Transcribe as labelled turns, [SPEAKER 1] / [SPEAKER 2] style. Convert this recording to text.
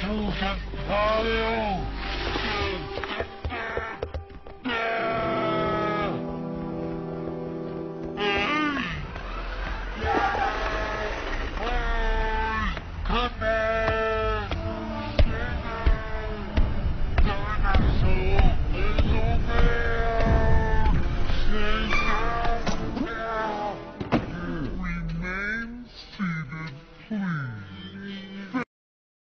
[SPEAKER 1] Forces of fire! 是。